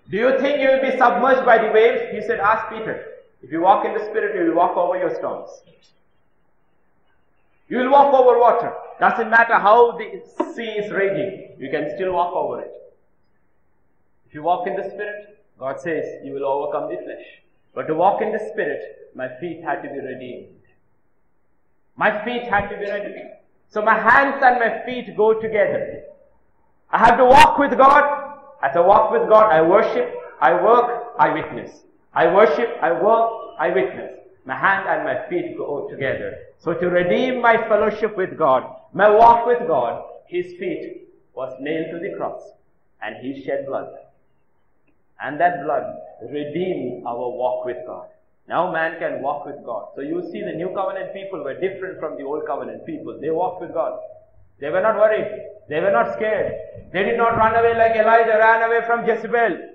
Do you think you will be submerged by the waves? He said, ask Peter. If you walk in the Spirit, you will walk over your storms. You will walk over water. Doesn't matter how the sea is raging, you can still walk over it. If you walk in the Spirit, God says you will overcome the flesh. But to walk in the Spirit, my feet had to be redeemed. My feet had to be redeemed. So my hands and my feet go together. I have to walk with God. As I walk with God, I worship, I work, I witness. I worship, I work, I witness. My hand and my feet go together. So to redeem my fellowship with God, my walk with God, his feet was nailed to the cross and he shed blood. And that blood redeemed our walk with God. Now man can walk with God. So you see the new covenant people were different from the old covenant people. They walked with God. They were not worried. They were not scared. They did not run away like Elijah ran away from Jezebel.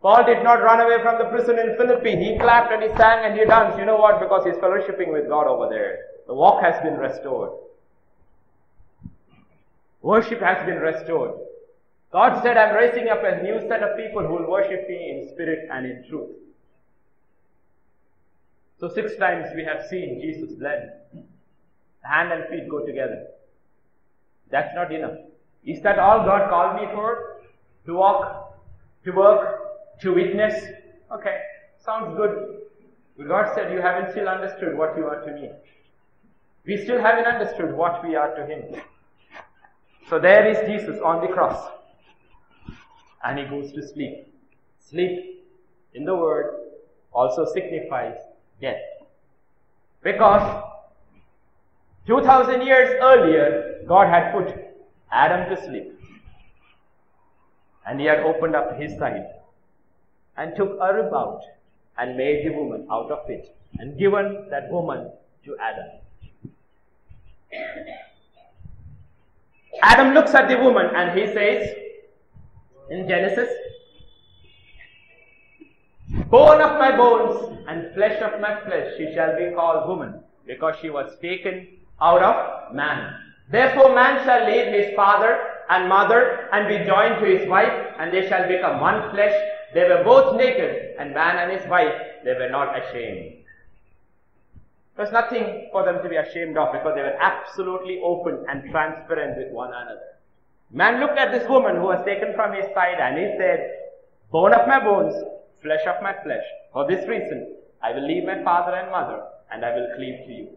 Paul did not run away from the prison in Philippi. He clapped and he sang and he danced. You know what? Because he's fellowshipping with God over there. The walk has been restored. Worship has been restored. God said, I'm raising up a new set of people who will worship me in spirit and in truth. So six times we have seen Jesus bled. Hand and feet go together. That's not enough. Is that all God called me for? To walk, to work, to witness? Okay, sounds good. But God said you haven't still understood what you are to me. We still haven't understood what we are to Him. So there is Jesus on the cross. And He goes to sleep. Sleep in the word also signifies death. Because 2000 years earlier, God had put Adam to sleep. And he had opened up his side and took a rib out and made the woman out of it and given that woman to Adam. Adam looks at the woman and he says in Genesis, Bone of my bones and flesh of my flesh, she shall be called woman, because she was taken out of man. Therefore man shall leave his father and mother and be joined to his wife, and they shall become one flesh. They were both naked, and man and his wife, they were not ashamed. There was nothing for them to be ashamed of because they were absolutely open and transparent with one another. Man looked at this woman who was taken from his side and he said, Bone of my bones, flesh of my flesh. For this reason, I will leave my father and mother and I will cleave to you.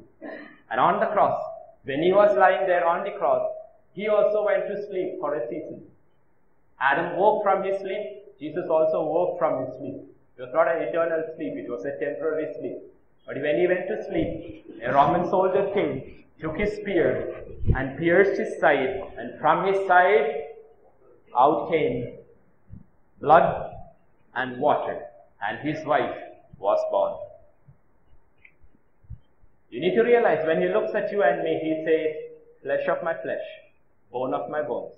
And on the cross, when he was lying there on the cross, he also went to sleep for a season. Adam woke from his sleep. Jesus also woke from his sleep. It was not an eternal sleep, it was a temporary sleep. But when he went to sleep, a Roman soldier came, took his spear, and pierced his side, and from his side out came blood and water, and his wife was born. You need to realize when he looks at you and me, he says, flesh of my flesh, bone of my bones.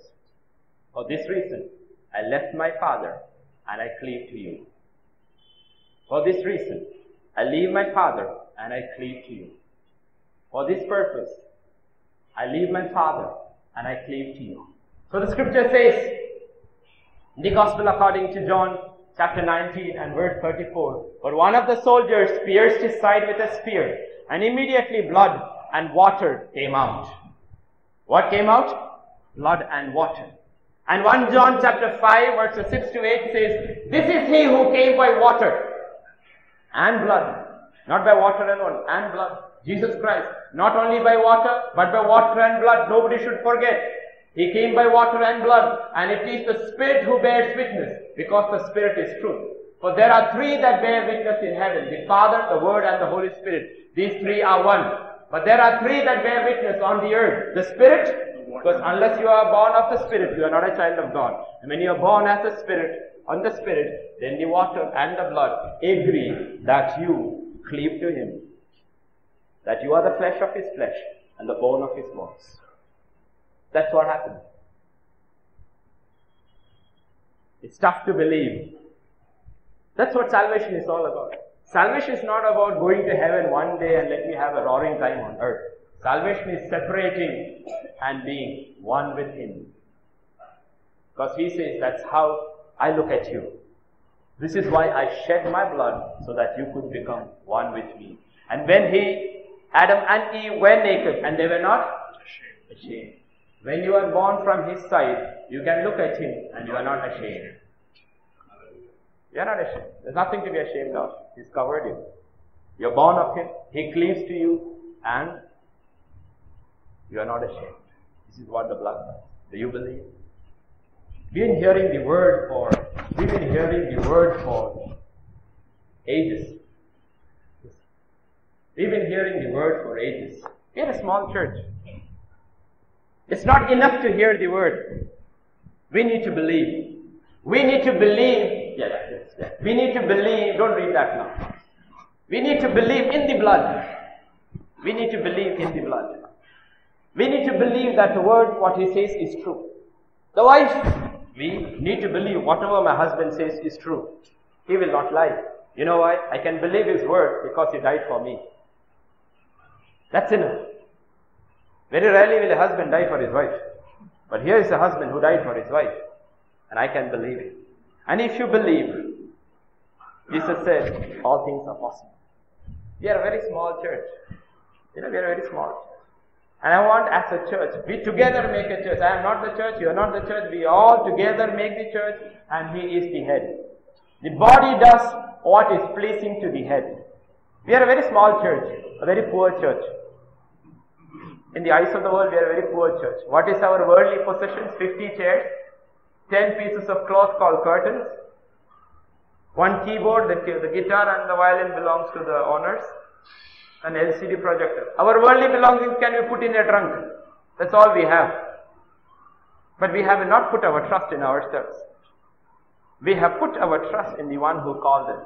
For this reason, I left my father and I cleave to you. For this reason, I leave my father and I cleave to you. For this purpose, I leave my father and I cleave to you. So the scripture says, in the gospel according to John chapter 19 and verse 34, but one of the soldiers pierced his side with a spear and immediately blood and water came out. What came out? Blood and water. And 1 John chapter 5 verses 6 to 8 says, This is he who came by water and blood. Not by water alone, and blood. Jesus Christ. Not only by water, but by water and blood. Nobody should forget. He came by water and blood, and it is the Spirit who bears witness, because the Spirit is truth. For there are three that bear witness in heaven, the Father, the Word, and the Holy Spirit. These three are one. But there are three that bear witness on the earth. The Spirit, because unless you are born of the Spirit, you are not a child of God. And when you are born as a Spirit, on the Spirit, then the water and the blood agree that you cleave to Him. That you are the flesh of His flesh and the bone of His bones. That's what happened. It's tough to believe. That's what salvation is all about. Salvation is not about going to heaven one day and let me have a roaring time on earth. Salvation is separating and being one with Him. Because He says, that's how I look at you. This is why I shed my blood so that you could become one with me. And when He, Adam and Eve were naked and they were not ashamed. When you are born from His side, you can look at Him and you are not ashamed. You are not ashamed. There's nothing to be ashamed of. He's covered you. You're born of Him. He cleaves to you and you are not ashamed. This is what the blood does. Do you believe? We've been hearing the word for, we've been hearing the word for ages. We've been hearing the word for ages. We're a small church. It's not enough to hear the word. We need to believe. We need to believe. Yes, yes, yes. We need to believe. Don't read that now. We need to believe in the blood. We need to believe in the blood. We need to believe that the word, what he says, is true. The wife, we need to believe whatever my husband says is true. He will not lie. You know why? I can believe His word because He died for me. That's enough. Very rarely will a husband die for his wife. But here is a husband who died for his wife. And I can believe it. And if you believe, Jesus said, all things are possible. We are a very small church. You know, we are a very small. Church. And I want as a church, we together make a church. I am not the church, you are not the church. We all together make the church and He is the head. The body does what is pleasing to the head. We are a very small church, a very poor church. In the eyes of the world, we are a very poor church. What is our worldly possessions? 50 chairs, 10 pieces of cloth called curtains, one keyboard, the, the guitar and the violin belongs to the owners, an LCD projector. Our worldly belongings can be put in a trunk. That's all we have. But we have not put our trust in ourselves. We have put our trust in the one who called us.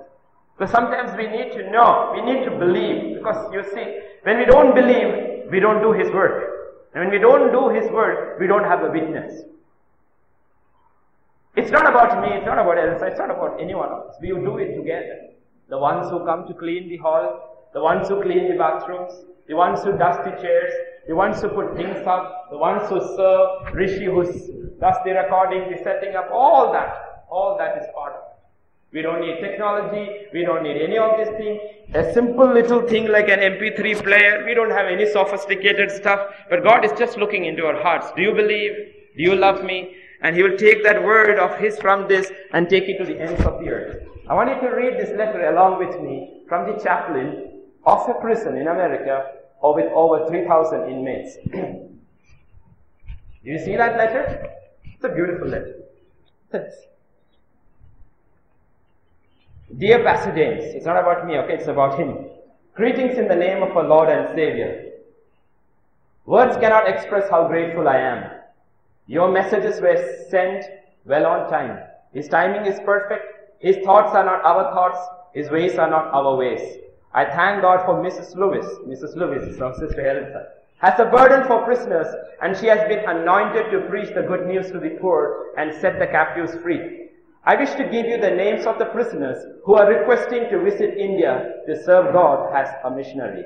Because sometimes we need to know, we need to believe. Because you see, when we don't believe, we don't do His work. And when we don't do His work, we don't have a witness. It's not about me, it's not about Elsa, it's not about anyone else. We do it together. The ones who come to clean the hall, the ones who clean the bathrooms, the ones who dust the chairs, the ones who put things up, the ones who serve, Rishi who does the recording, the setting up, all that, all that is part of it. We don't need technology, we don't need any of these things. A simple little thing like an MP3 player, we don't have any sophisticated stuff, but God is just looking into our hearts. Do you believe? Do you love me? And He will take that word of His from this and take it to the ends of the earth. I want you to read this letter along with me from the chaplain of a prison in America or with over 3,000 inmates. [CLEARS THROAT] Do you see that letter? It's a beautiful letter. Dear James, it's not about me, okay, it's about him. Greetings in the name of our Lord and Savior. Words cannot express how grateful I am. Your messages were sent well on time. His timing is perfect. His thoughts are not our thoughts. His ways are not our ways. I thank God for Mrs. Lewis. Mrs. Lewis is our sister Elsa. Has a burden for prisoners and she has been anointed to preach the good news to the poor and set the captives free. I wish to give you the names of the prisoners who are requesting to visit India to serve God as a missionary.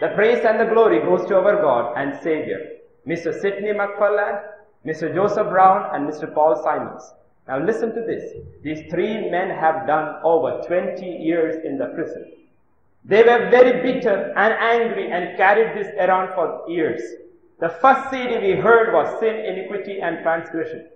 The praise and the glory goes to our God and Savior, Mr. Sidney McFarland, Mr. Joseph Brown, and Mr. Paul Simons. Now listen to this. These three men have done over 20 years in the prison. They were very bitter and angry and carried this around for years. The first CD we heard was Sin, Iniquity, and Transgression.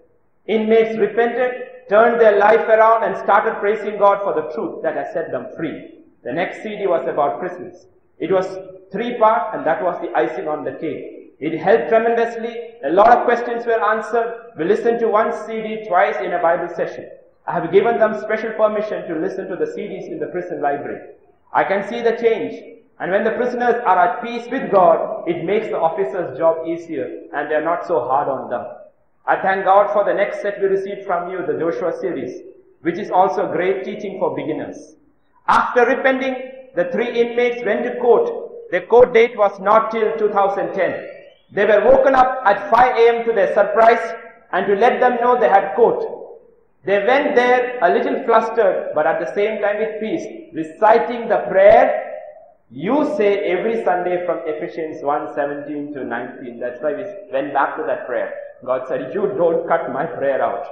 Inmates repented, turned their life around, and started praising God for the truth that has set them free. The next CD was about Christmas. It was three part, and that was the icing on the cake. It helped tremendously. A lot of questions were answered. We listened to one CD twice in a Bible session. I have given them special permission to listen to the CDs in the prison library. I can see the change. And when the prisoners are at peace with God, it makes the officer's job easier and they are not so hard on them. I thank God for the next set we received from you, the Joshua series, which is also a great teaching for beginners. After repenting, the three inmates went to court. The court date was not till 2010. They were woken up at 5 a.m. to their surprise and to let them know they had court. They went there a little flustered, but at the same time with peace, reciting the prayer you say every Sunday from Ephesians 1 17 to 19. That's why we went back to that prayer. God said, You don't cut my prayer out.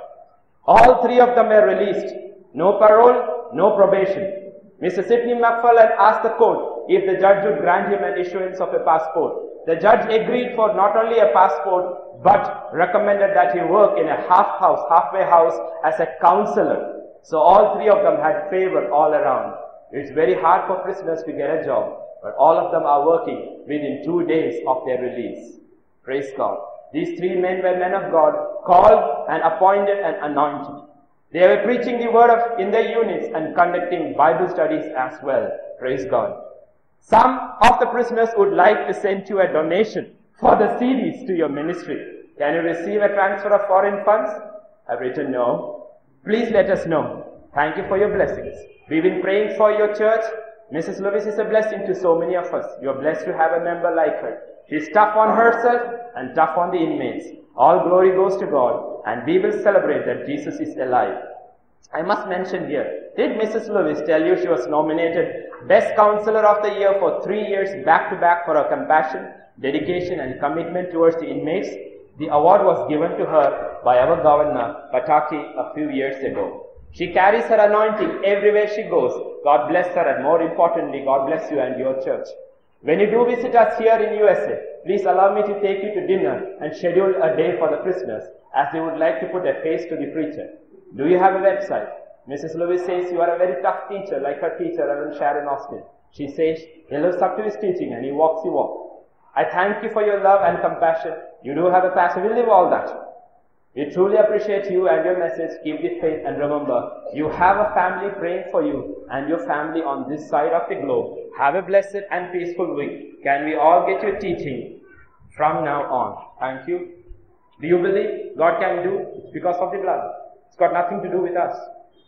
All three of them were released. No parole, no probation. Mr. Sidney McFarland asked the court if the judge would grant him an issuance of a passport. The judge agreed for not only a passport, but recommended that he work in a half house, halfway house as a counselor. So all three of them had favor all around. It's very hard for prisoners to get a job, but all of them are working within two days of their release. Praise God. These three men were men of God, called and appointed and anointed. They were preaching the word of in their units and conducting Bible studies as well. Praise God. Some of the prisoners would like to send you a donation for the CDs to your ministry. Can you receive a transfer of foreign funds? I've written no. Please let us know. Thank you for your blessings. We've been praying for your church. Mrs. Lewis is a blessing to so many of us. You're blessed to have a member like her. She's tough on herself and tough on the inmates. All glory goes to God and we will celebrate that Jesus is alive. I must mention here, did Mrs. Lewis tell you she was nominated Best Counselor of the Year for three years back to back for her compassion, dedication and commitment towards the inmates? The award was given to her by our governor, Pataki, a few years ago. She carries her anointing everywhere she goes. God bless her and more importantly, God bless you and your church. When you do visit us here in USA, please allow me to take you to dinner and schedule a day for the prisoners as they would like to put a face to the preacher. Do you have a website? Mrs. Lewis says you are a very tough teacher like her teacher Reverend Sharon Austin. She says he lives up to his teaching and he walks the walk. I thank you for your love and compassion. You do have a passion. We live all that. We truly appreciate you and your message. Keep the faith and remember, you have a family praying for you and your family on this side of the globe. Have a blessed and peaceful week. Can we all get your teaching from now on? Thank you. Do you believe God can do? It's because of the blood. It's got nothing to do with us.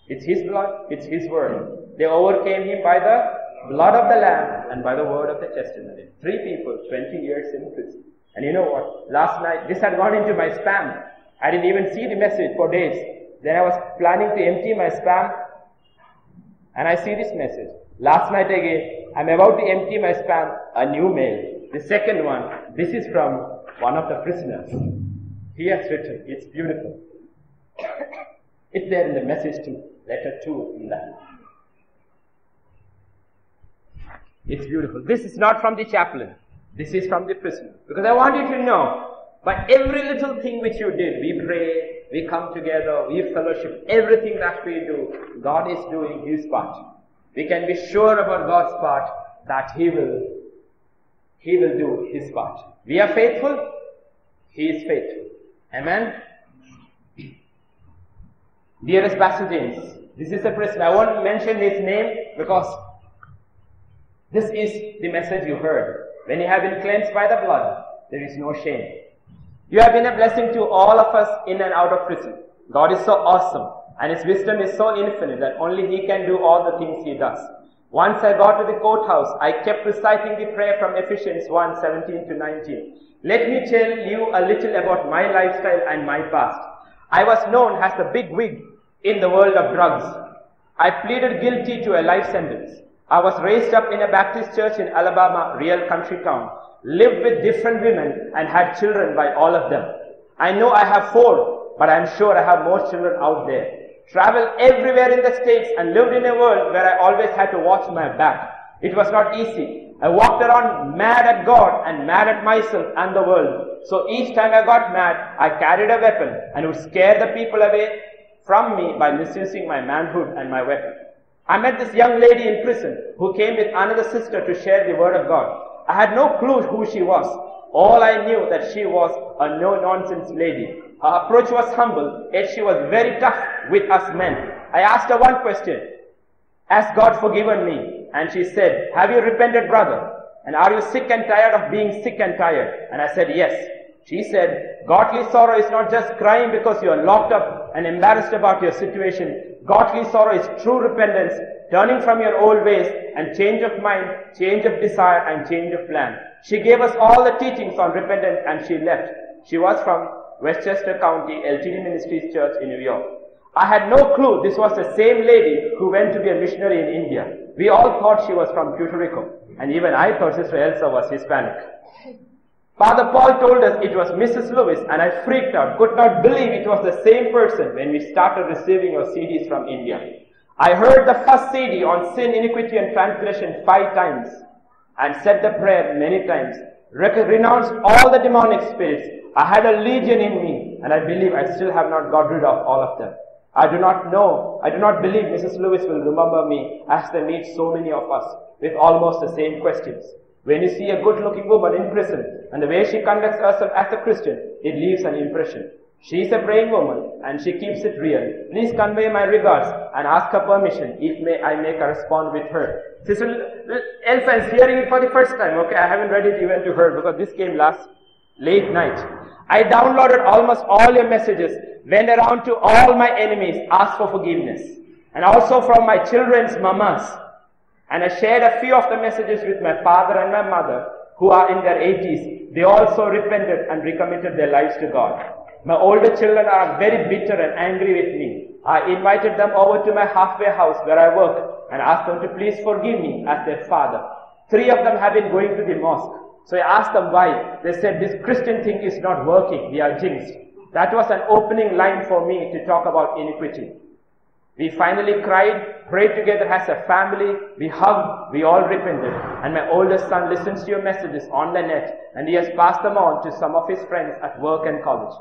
It's His blood, it's His word. They overcame Him by the blood of the Lamb and by the word of the testimony. Three people, 20 years in prison. And you know what? Last night, this had gone into my spam. I didn't even see the message for days. Then I was planning to empty my spam and I see this message. Last night again, I'm about to empty my spam, a new mail. The second one, this is from one of the prisoners. He has written, it's beautiful. [COUGHS] it's there in the message too, letter 2 in that. It's beautiful. This is not from the chaplain. This is from the prisoner. Because I want you to know by every little thing which you did, we pray, we come together, we fellowship, everything that we do, God is doing His part. We can be sure about God's part that He will, He will do His part. We are faithful, He is faithful. Amen. Dearest Pastor James, this is a person. I won't mention his name because this is the message you heard. When you have been cleansed by the blood, there is no shame. You have been a blessing to all of us in and out of prison. God is so awesome and His wisdom is so infinite that only He can do all the things He does. Once I got to the courthouse, I kept reciting the prayer from Ephesians 1, 17 to 19. Let me tell you a little about my lifestyle and my past. I was known as the big wig in the world of drugs. I pleaded guilty to a life sentence. I was raised up in a Baptist church in Alabama, real country town lived with different women and had children by all of them. I know I have four, but I'm sure I have more children out there. Traveled everywhere in the States and lived in a world where I always had to watch my back. It was not easy. I walked around mad at God and mad at myself and the world. So each time I got mad, I carried a weapon and would scare the people away from me by misusing my manhood and my weapon. I met this young lady in prison who came with another sister to share the word of God. I had no clue who she was. All I knew that she was a no-nonsense lady. Her approach was humble, yet she was very tough with us men. I asked her one question. Has God forgiven me? And she said, have you repented, brother? And are you sick and tired of being sick and tired? And I said, yes. She said, godly sorrow is not just crying because you are locked up and embarrassed about your situation. Godly sorrow is true repentance, turning from your old ways and change of mind, change of desire and change of plan. She gave us all the teachings on repentance and she left. She was from Westchester County LTD Ministries Church in New York. I had no clue this was the same lady who went to be a missionary in India. We all thought she was from Puerto Rico. And even I thought Sister Elsa was Hispanic. Father Paul told us it was Mrs. Lewis and I freaked out, could not believe it was the same person when we started receiving our CDs from India. I heard the first CD on sin, iniquity and transgression five times and said the prayer many times, renounced all the demonic spirits. I had a legion in me and I believe I still have not got rid of all of them. I do not know, I do not believe Mrs. Lewis will remember me as they meet so many of us with almost the same questions. When you see a good looking woman in prison and the way she conducts herself as a Christian, it leaves an impression. She is a praying woman and she keeps it real. Please convey my regards and ask her permission if may I may correspond with her. Sister Elsa is hearing it for the first time. Okay, I haven't read it even to her because this came last late night. I downloaded almost all your messages, went around to all my enemies, asked for forgiveness. And also from my children's mamas. And I shared a few of the messages with my father and my mother who are in their 80s. They also repented and recommitted their lives to God. My older children are very bitter and angry with me. I invited them over to my halfway house where I work and asked them to please forgive me as their father. Three of them have been going to the mosque. So I asked them why. They said this Christian thing is not working. We are jinxed. That was an opening line for me to talk about iniquity. We finally cried, prayed together as a family, we hugged, we all repented. And my oldest son listens to your messages on the net and he has passed them on to some of his friends at work and college.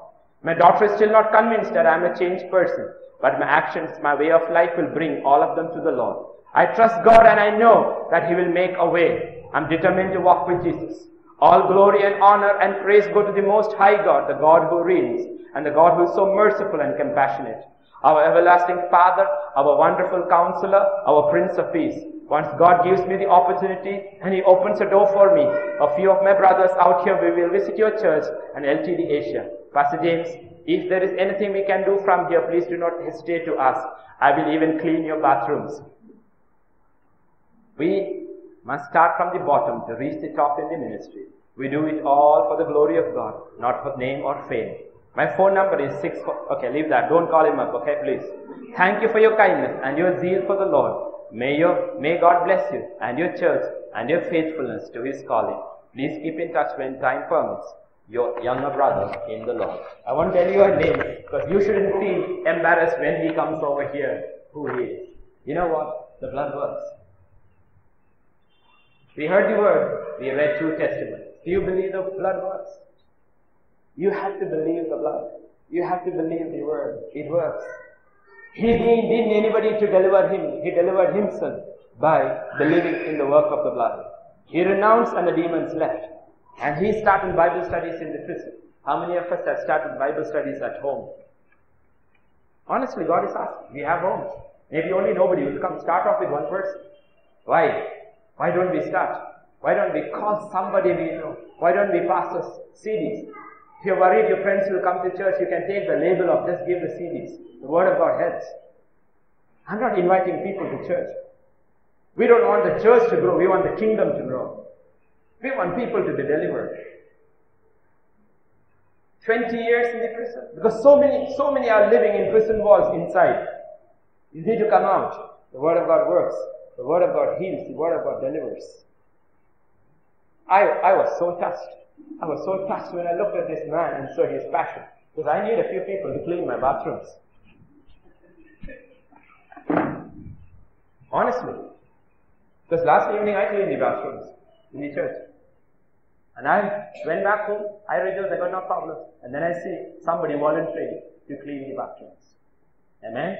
My daughter is still not convinced that I am a changed person, but my actions, my way of life will bring all of them to the Lord. I trust God and I know that He will make a way. I'm determined to walk with Jesus. All glory and honor and praise go to the Most High God, the God who reigns, and the God who is so merciful and compassionate our everlasting Father, our wonderful Counselor, our Prince of Peace. Once God gives me the opportunity and He opens a door for me, a few of my brothers out here, we will visit your church and LTD Asia. Pastor James, if there is anything we can do from here, please do not hesitate to ask. I will even clean your bathrooms. We must start from the bottom to reach the top in the ministry. We do it all for the glory of God, not for name or fame. My phone number is 6. Okay, leave that. Don't call him up. Okay, please. Thank you for your kindness and your zeal for the Lord. May your, may God bless you and your church and your faithfulness to his calling. Please keep in touch when time permits. Your younger brother in the Lord. I won't tell you her name because you shouldn't feel embarrassed when he comes over here who he is. You know what? The blood works. We heard the word. We read two testimonies. Do you believe the blood works? You have to believe the blood. You have to believe the word. It works. He didn't need anybody to deliver him. He delivered himself by believing in the work of the blood. He renounced and the demons left. And he started Bible studies in the prison. How many of us have started Bible studies at home? Honestly, God is asking. We have homes. Maybe only nobody will come. Start off with one person. Why? Why don't we start? Why don't we call somebody we know? Why don't we pass the CDs? If you're worried your friends will come to church, you can take the label of just give the CDs. The Word of God helps. I'm not inviting people to church. We don't want the church to grow, we want the kingdom to grow. We want people to be delivered. 20 years in the prison. Because so many, so many are living in prison walls inside. You need to come out. The Word of God works. The Word God heals. The Word delivers. I, I was so touched. I was so touched when I looked at this man and saw his passion. Because I need a few people to clean my bathrooms. Honestly. Because last evening I cleaned the bathrooms in the church. And I went back home, I realized I got no problems. And then I see somebody volunteering to clean the bathrooms. Amen?